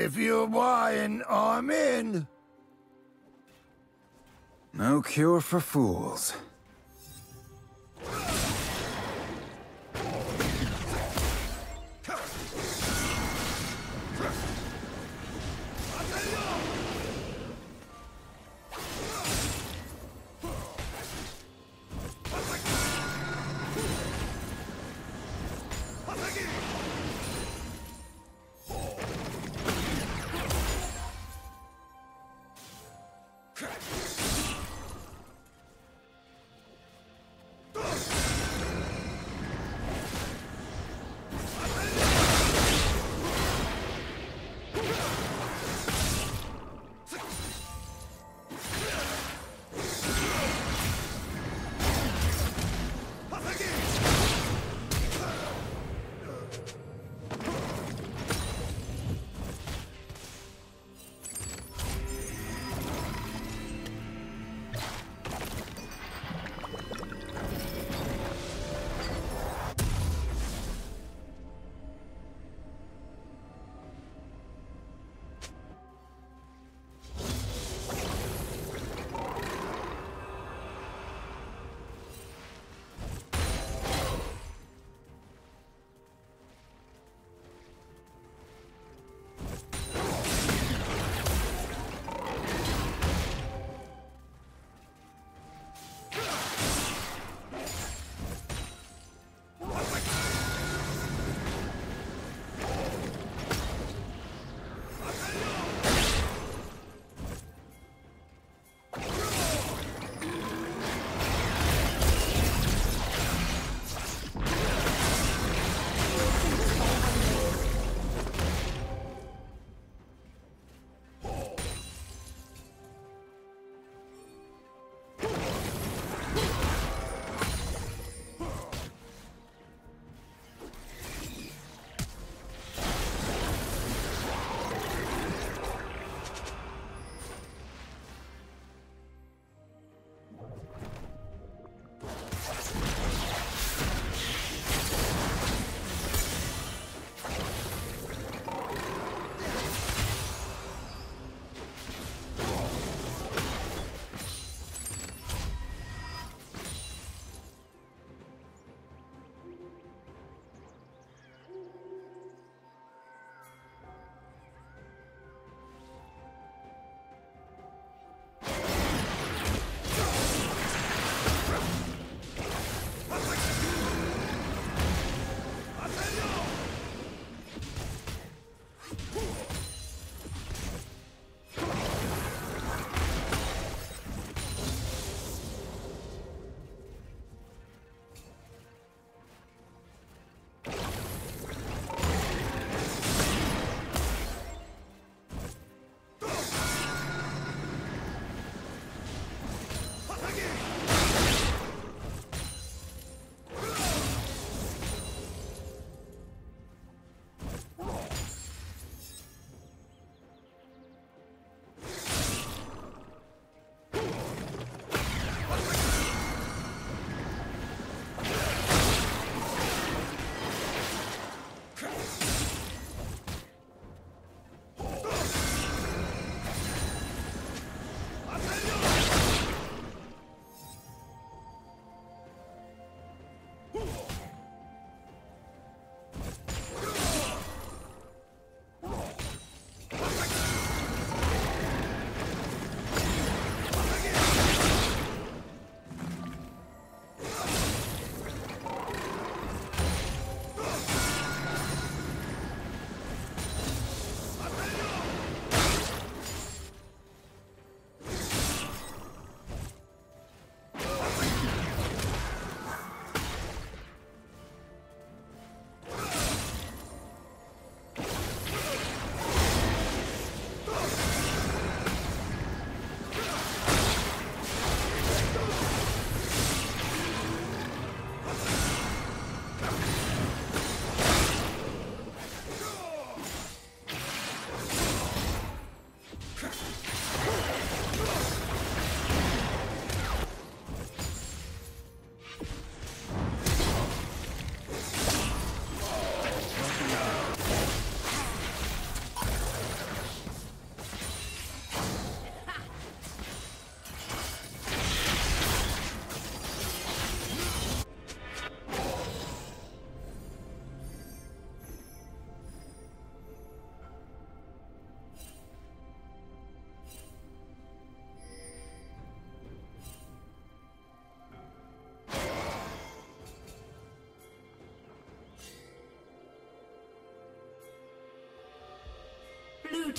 If you're buying, I'm in. No cure for fools.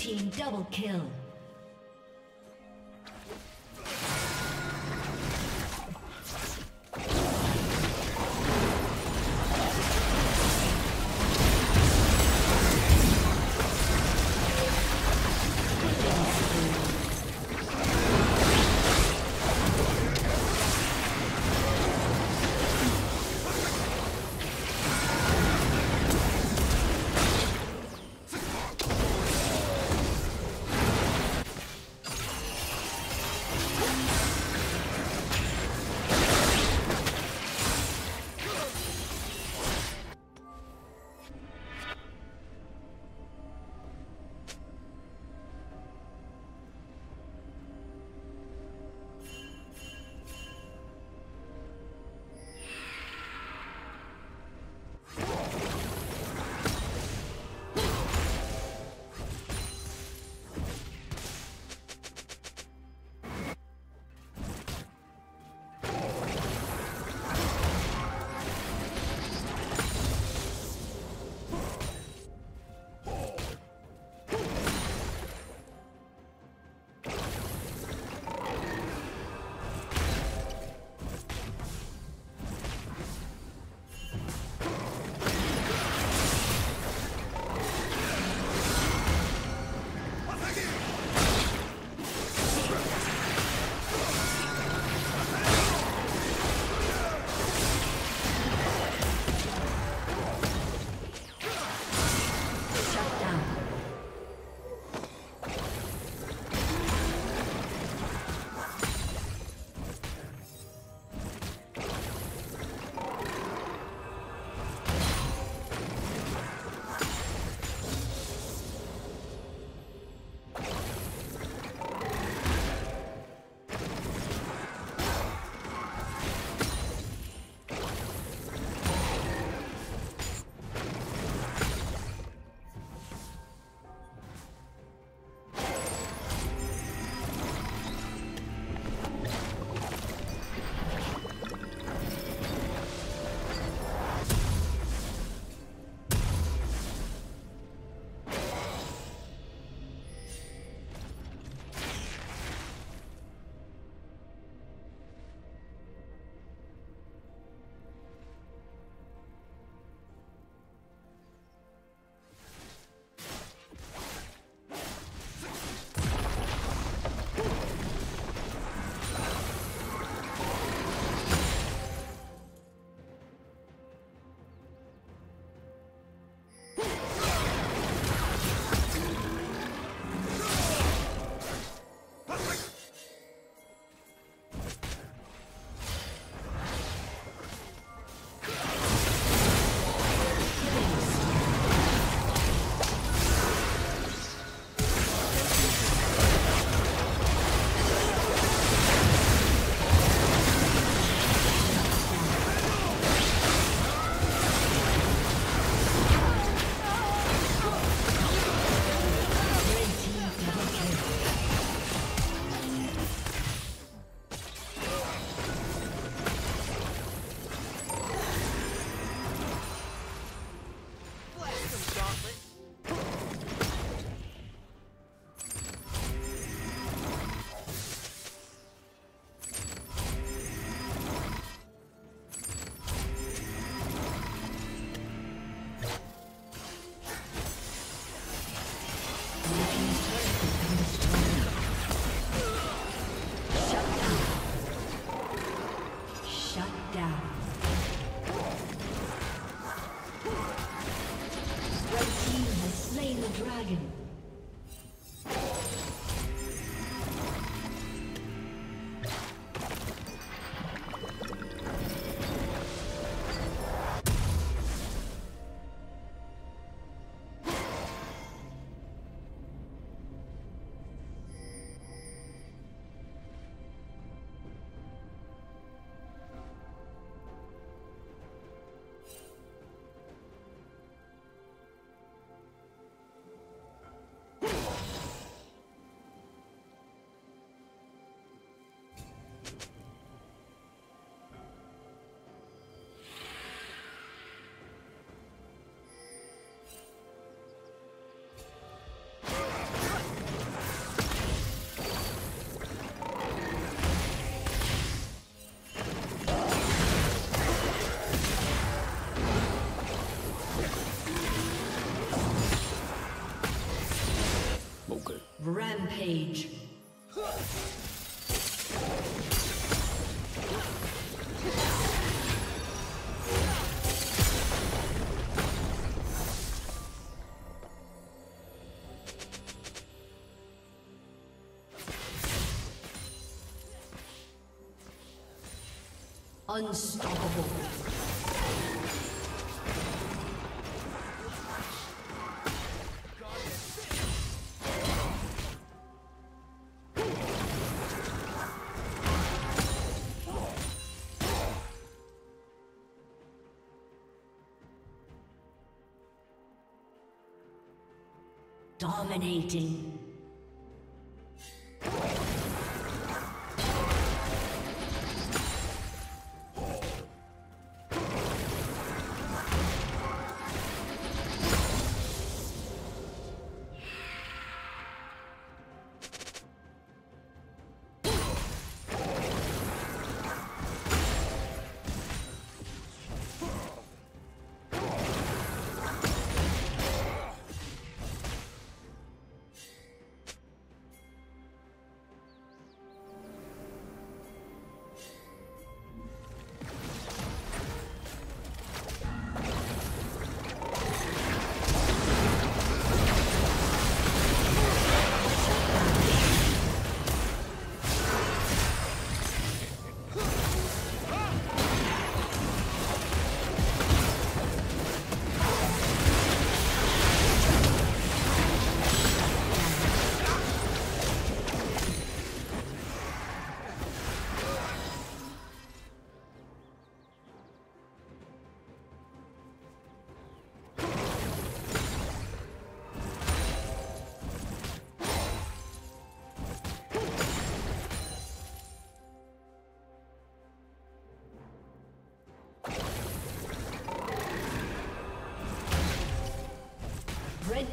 Team double kill. Rampage. Unstoppable. Dominating.